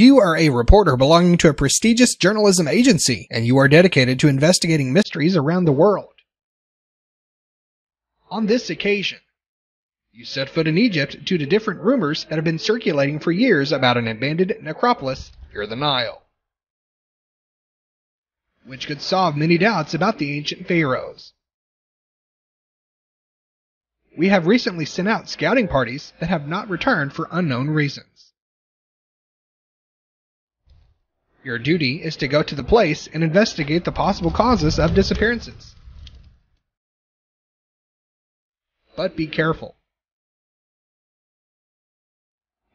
You are a reporter belonging to a prestigious journalism agency, and you are dedicated to investigating mysteries around the world. On this occasion, you set foot in Egypt due to different rumors that have been circulating for years about an abandoned necropolis near the Nile, which could solve many doubts about the ancient pharaohs. We have recently sent out scouting parties that have not returned for unknown reasons. Your duty is to go to the place and investigate the possible causes of disappearances. But be careful.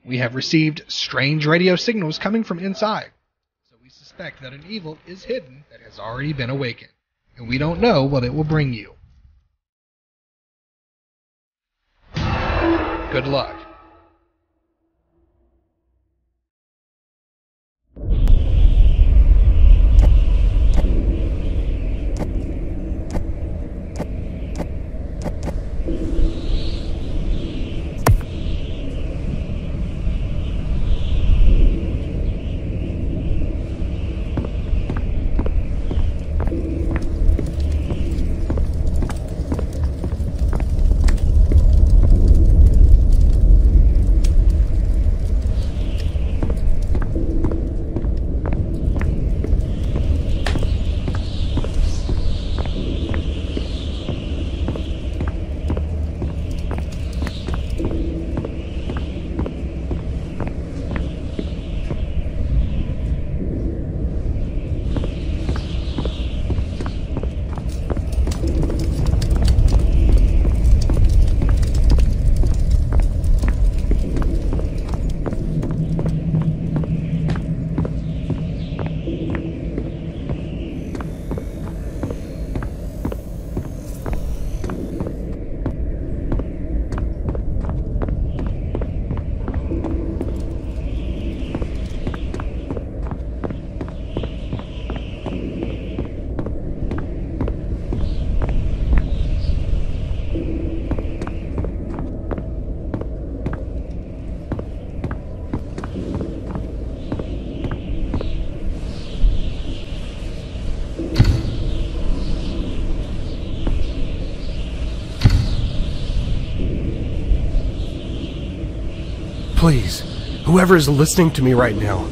We have received strange radio signals coming from inside, so we suspect that an evil is hidden that has already been awakened, and we don't know what it will bring you. Good luck. Please, whoever is listening to me right now,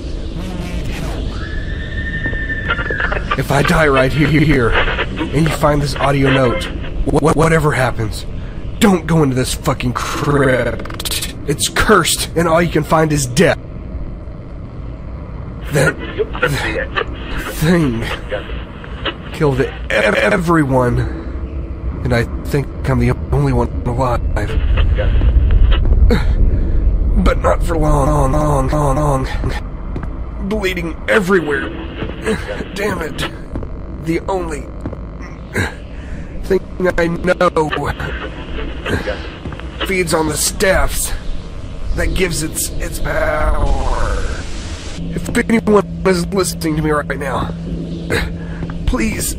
if I die right here, here, and you find this audio note, wh- whatever happens, don't go into this fucking crypt. It's cursed, and all you can find is death. That, thing killed ev- everyone, and I think I'm the only one alive but not for long, long, long, long. Bleeding everywhere. Damn it. The only thing I know feeds on the staffs that gives its its power. If anyone is listening to me right now, please.